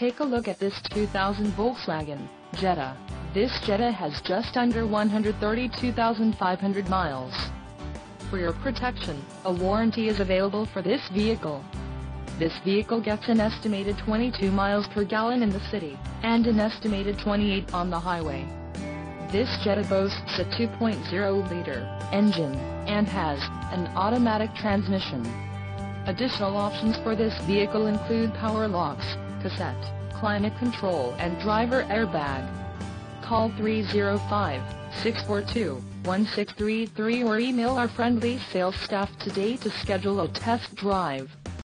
take a look at this 2000 Volkswagen Jetta. This Jetta has just under 132,500 miles. For your protection, a warranty is available for this vehicle. This vehicle gets an estimated 22 miles per gallon in the city, and an estimated 28 on the highway. This Jetta boasts a 2.0-liter engine, and has an automatic transmission. Additional options for this vehicle include power locks, cassette, climate control and driver airbag. Call 305-642-1633 or email our friendly sales staff today to schedule a test drive.